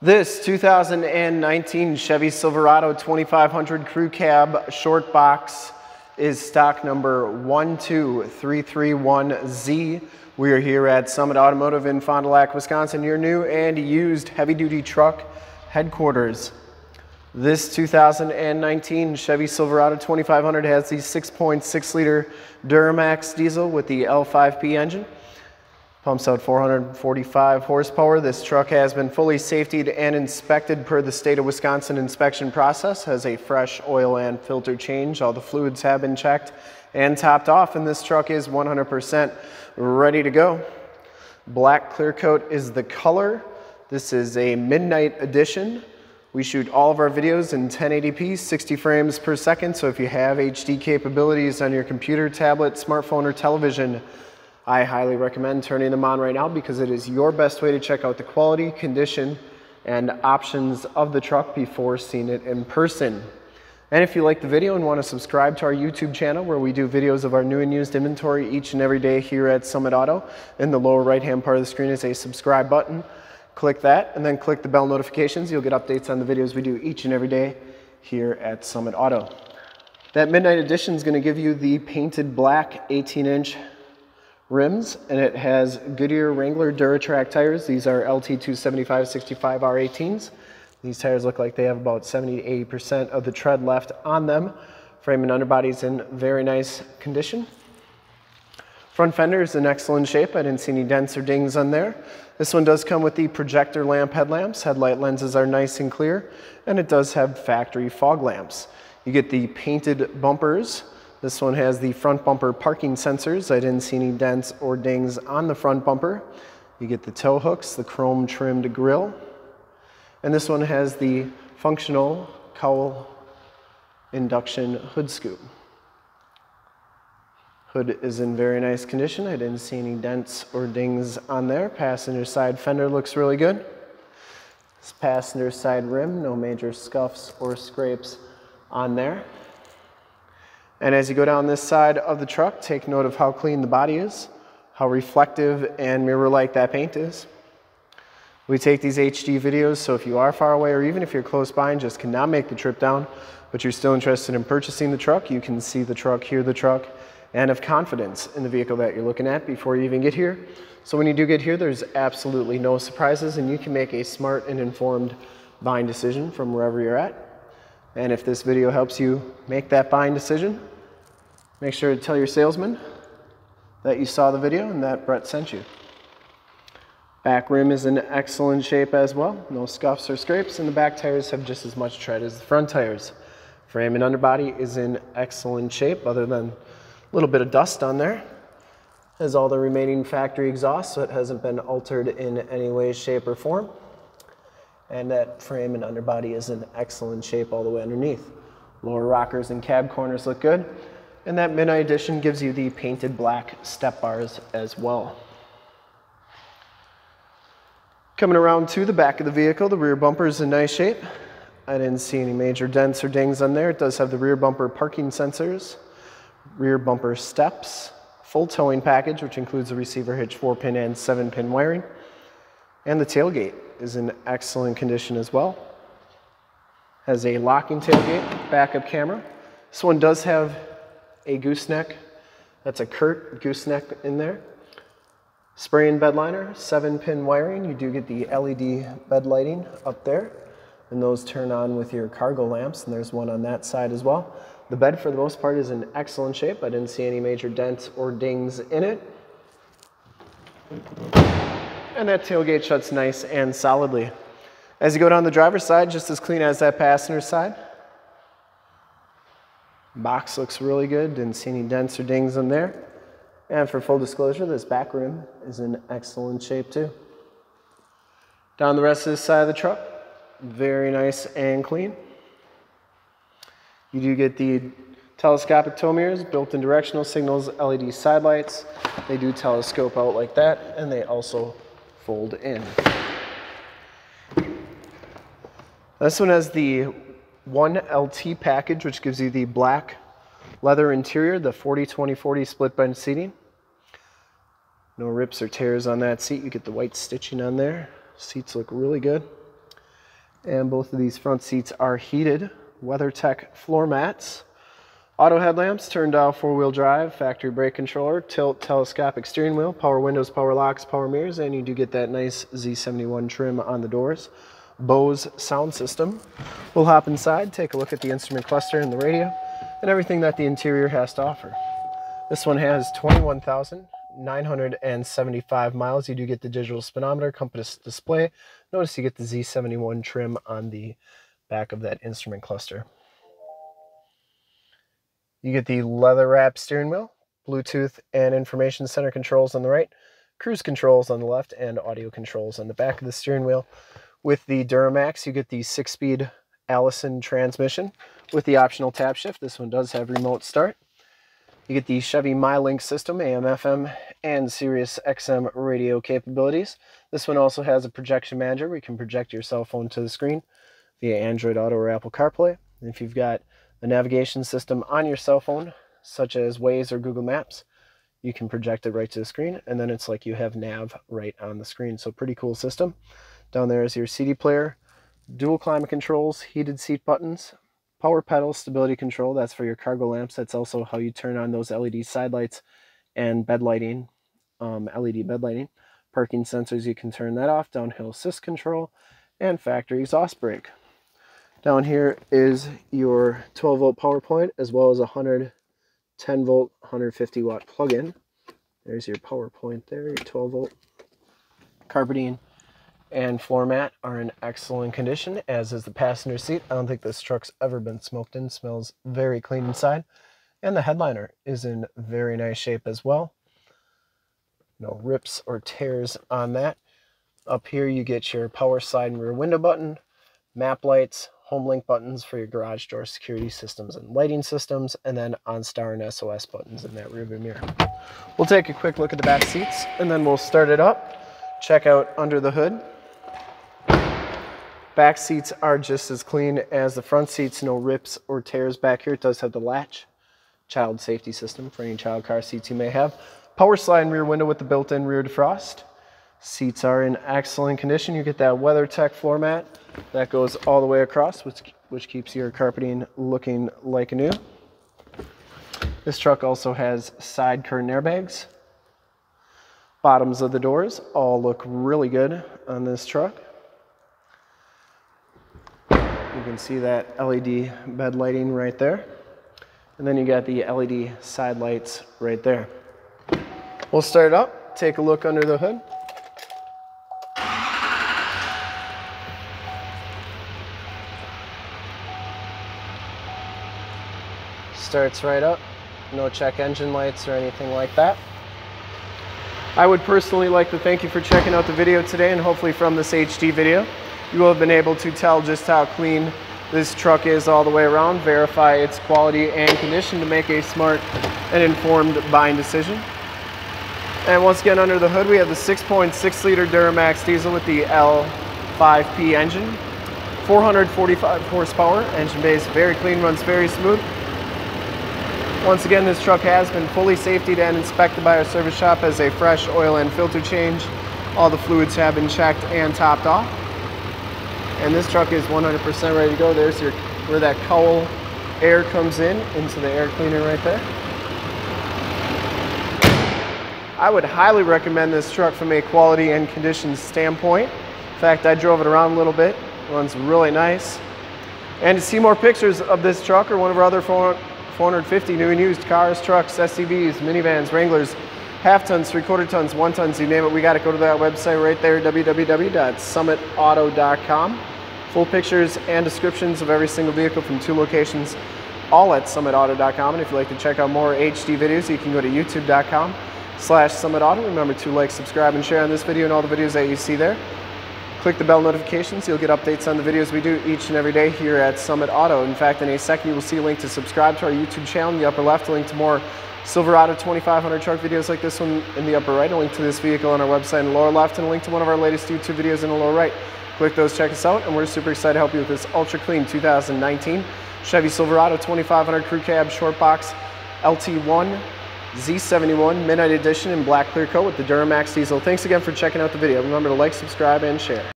This 2019 Chevy Silverado 2500 Crew Cab Short Box is stock number 12331Z. We are here at Summit Automotive in Fond du Lac, Wisconsin, your new and used heavy duty truck headquarters. This 2019 Chevy Silverado 2500 has the 6.6 liter Duramax diesel with the L5P engine. Pumps out 445 horsepower. This truck has been fully safetied and inspected per the state of Wisconsin inspection process. Has a fresh oil and filter change. All the fluids have been checked and topped off and this truck is 100% ready to go. Black clear coat is the color. This is a midnight edition. We shoot all of our videos in 1080p, 60 frames per second. So if you have HD capabilities on your computer, tablet, smartphone, or television, I highly recommend turning them on right now because it is your best way to check out the quality, condition, and options of the truck before seeing it in person. And if you like the video and want to subscribe to our YouTube channel where we do videos of our new and used inventory each and every day here at Summit Auto, in the lower right hand part of the screen is a subscribe button. Click that and then click the bell notifications. You'll get updates on the videos we do each and every day here at Summit Auto. That Midnight Edition is going to give you the painted black 18 inch rims and it has Goodyear Wrangler DuraTrac tires. These are LT275 65 R18s. These tires look like they have about 70 to 80% of the tread left on them. Frame and underbody is in very nice condition. Front fender is in excellent shape. I didn't see any dents or dings on there. This one does come with the projector lamp headlamps. Headlight lenses are nice and clear, and it does have factory fog lamps. You get the painted bumpers this one has the front bumper parking sensors. I didn't see any dents or dings on the front bumper. You get the tow hooks, the chrome trimmed grille. And this one has the functional cowl induction hood scoop. Hood is in very nice condition. I didn't see any dents or dings on there. Passenger side fender looks really good. This passenger side rim, no major scuffs or scrapes on there. And as you go down this side of the truck, take note of how clean the body is, how reflective and mirror-like that paint is. We take these HD videos, so if you are far away or even if you're close by and just cannot make the trip down, but you're still interested in purchasing the truck, you can see the truck, hear the truck, and have confidence in the vehicle that you're looking at before you even get here. So when you do get here, there's absolutely no surprises and you can make a smart and informed buying decision from wherever you're at. And if this video helps you make that buying decision, make sure to tell your salesman that you saw the video and that Brett sent you. Back rim is in excellent shape as well. No scuffs or scrapes, and the back tires have just as much tread as the front tires. Frame and underbody is in excellent shape other than a little bit of dust on there. Has all the remaining factory exhaust, so it hasn't been altered in any way, shape, or form and that frame and underbody is in excellent shape all the way underneath. Lower rockers and cab corners look good, and that Midnight Edition gives you the painted black step bars as well. Coming around to the back of the vehicle, the rear bumper is in nice shape. I didn't see any major dents or dings on there. It does have the rear bumper parking sensors, rear bumper steps, full towing package, which includes a receiver hitch, 4-pin and 7-pin wiring, and the tailgate is in excellent condition as well. Has a locking tailgate, backup camera. This one does have a gooseneck. That's a Curt gooseneck in there. Spray and bed liner, seven pin wiring. You do get the LED bed lighting up there. And those turn on with your cargo lamps, and there's one on that side as well. The bed, for the most part, is in excellent shape. I didn't see any major dents or dings in it. And that tailgate shuts nice and solidly. As you go down the driver's side, just as clean as that passenger side. Box looks really good, didn't see any dents or dings in there. And for full disclosure, this back room is in excellent shape too. Down the rest of this side of the truck, very nice and clean. You do get the telescopic tow mirrors, built-in directional signals, LED side lights. They do telescope out like that, and they also fold in. This one has the 1LT package, which gives you the black leather interior, the 40-20-40 split bench seating. No rips or tears on that seat. You get the white stitching on there. Seats look really good. And both of these front seats are heated WeatherTech floor mats. Auto headlamps, turn dial four-wheel drive, factory brake controller, tilt telescopic steering wheel, power windows, power locks, power mirrors, and you do get that nice Z71 trim on the doors. Bose sound system. We'll hop inside, take a look at the instrument cluster and the radio, and everything that the interior has to offer. This one has 21,975 miles. You do get the digital speedometer, compass display. Notice you get the Z71 trim on the back of that instrument cluster. You get the leather wrap steering wheel, Bluetooth and information center controls on the right, cruise controls on the left, and audio controls on the back of the steering wheel. With the Duramax, you get the six speed Allison transmission with the optional tap shift. This one does have remote start. You get the Chevy MyLink system, AM, FM, and Sirius XM radio capabilities. This one also has a projection manager where you can project your cell phone to the screen via Android Auto or Apple CarPlay. And if you've got a navigation system on your cell phone, such as Waze or Google Maps, you can project it right to the screen, and then it's like you have nav right on the screen. So pretty cool system. Down there is your CD player, dual climate controls, heated seat buttons, power pedal, stability control. That's for your cargo lamps. That's also how you turn on those LED side lights and bed lighting, um, LED bed lighting. Parking sensors, you can turn that off. Downhill assist control and factory exhaust brake. Down here is your 12 volt power point as well as a 110 volt 150 watt plug-in. There's your power point there, your 12 volt. Carpeting and floor mat are in excellent condition, as is the passenger seat. I don't think this truck's ever been smoked in. Smells very clean inside. And the headliner is in very nice shape as well. No rips or tears on that. Up here you get your power side and rear window button, map lights, HomeLink buttons for your garage door security systems and lighting systems, and then OnStar and SOS buttons in that rearview mirror. We'll take a quick look at the back seats and then we'll start it up, check out under the hood. Back seats are just as clean as the front seats, no rips or tears back here. It does have the latch, child safety system for any child car seats you may have. Power slide rear window with the built-in rear defrost. Seats are in excellent condition. You get that WeatherTech floor mat that goes all the way across, which, which keeps your carpeting looking like new. This truck also has side curtain airbags. Bottoms of the doors all look really good on this truck. You can see that LED bed lighting right there. And then you got the LED side lights right there. We'll start it up, take a look under the hood. Starts right up, no check engine lights or anything like that. I would personally like to thank you for checking out the video today and hopefully from this HD video you will have been able to tell just how clean this truck is all the way around, verify its quality and condition to make a smart and informed buying decision. And once again, under the hood, we have the 6.6 liter Duramax diesel with the L5P engine. 445 horsepower, engine base very clean, runs very smooth. Once again, this truck has been fully safetied and inspected by our service shop as a fresh oil and filter change. All the fluids have been checked and topped off and this truck is 100% ready to go. There's your where that cowl air comes in into the air cleaner right there. I would highly recommend this truck from a quality and condition standpoint. In fact, I drove it around a little bit. It runs really nice. And to see more pictures of this truck or one of our other 450 new and used cars, trucks, SUVs, minivans, Wranglers, half tons, three quarter tons, one tons, you name it, we got to go to that website right there, www.summitauto.com. Full pictures and descriptions of every single vehicle from two locations, all at summitauto.com. And if you'd like to check out more HD videos, you can go to youtube.com slash summitauto. Remember to like, subscribe, and share on this video and all the videos that you see there. Click the bell notifications. You'll get updates on the videos we do each and every day here at Summit Auto. In fact, in a second, you will see a link to subscribe to our YouTube channel in the upper left, a link to more Silverado 2500 truck videos like this one in the upper right, a link to this vehicle on our website in the lower left, and a link to one of our latest YouTube videos in the lower right. Click those, check us out, and we're super excited to help you with this ultra clean 2019 Chevy Silverado 2500 Crew Cab Short Box LT1 Z71 Midnight Edition in black clear coat with the Duramax diesel. Thanks again for checking out the video. Remember to like, subscribe, and share.